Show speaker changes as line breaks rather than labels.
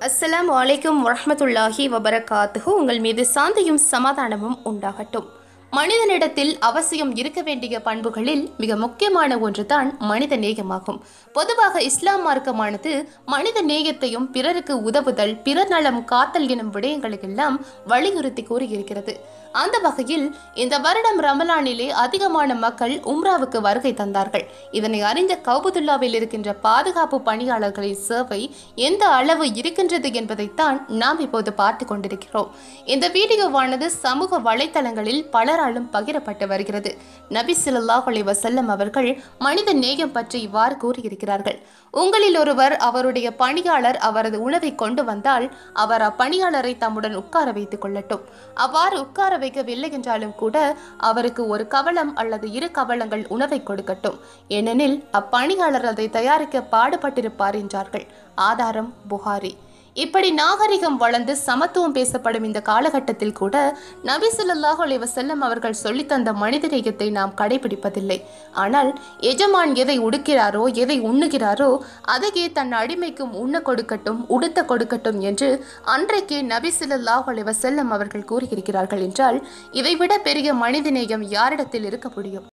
அஸ்ஸலாமு அலைக்கும் வரமத்துல்லாஹி வபரகாத்துஹு. உங்கள் மீது சாந்தியும் சமாதானமும் உண்டாகட்டும். மனிதனிடத்தில் அவசியம் இருக்க வேண்டிய பண்புகளில் மிக முக்கியமான ஒன்றுதான் மனித நேயமாகும். பொதுவாக இஸ்லாம் மார்க்கமானது மனித நேயத்தையும் பிறருக்கு உதவுதல் பிறர் நலம் காத்தல் எனும் விடயங்களுக்கெல்லாம் வலியுறுத்தி கூறியிருக்கிறது. அந்த வகையில் இந்த வருடம் ரமலானிலே அதிகமான மக்கள் உம்ராவுக்கு வருகை தந்தார்கள். இதனை அறிந்த கௌபுதுல்லாவில் இருக்கின்ற பாதுகாப்பு பணியாளர்களின் சேவை எந்த அளவு இருக்கின்றது என்பதைத்தான் நாம் இப்போது பார்த்து கொண்டிருக்கிறோம். இந்த வீடியோவானது சமூக வலைத்தளங்களில் பலராலும் பகிரப்பட்டு வருகிறது. நபி ஸல்லல்லாஹு வசல்லம் அவர்கள் மனித நேயம் பற்றி இவ்வாறு கூறியிருக்கிறார்கள். உங்களில் ஒருவர் அவருடைய பணியாளர் அவரது உணவை கொண்டு வந்தால் அவர் அப்பணியாளரை தம்முடன் உட்கார வைத்துக் கொள்ளட்டும். அவ்வாறு உட்கார வைக்கவில்லை என்றாலும் கூட அவருக்கு ஒரு கவளம் அல்லது இரு கவளங்கள் உணவை கொடுக்கட்டும். ஏனெனில் அப்பணியாளர் அதை தயாரிக்க பாடுபட்டிருப்பார் என்றார்கள். ஆதாரம் புகாரி. இப்படி நாகரிகம் வளர்ந்து சமத்துவம் பேசப்படும் இந்த காலகட்டத்தில் கூட நபி சொல்லாஹ் அலைவசல்லம் அவர்கள் சொல்லித்தந்த மனிதநேயத்தை நாம் கடைபிடிப்பதில்லை. ஆனால் எஜமான் எதை உடுக்கிறாரோ எதை உண்ணுகிறாரோ அதையே தன் அடிமைக்கும் உண்ண கொடுக்கட்டும் உடுத்த கொடுக்கட்டும் என்று அன்றைக்கே நபி சொல்லாஹ் அலைவசல்லம் அவர்கள் கூறியிருக்கிறார்கள் என்றால் இதைவிட பெரிய மனிதநேயம் யாரிடத்தில் இருக்க முடியும்?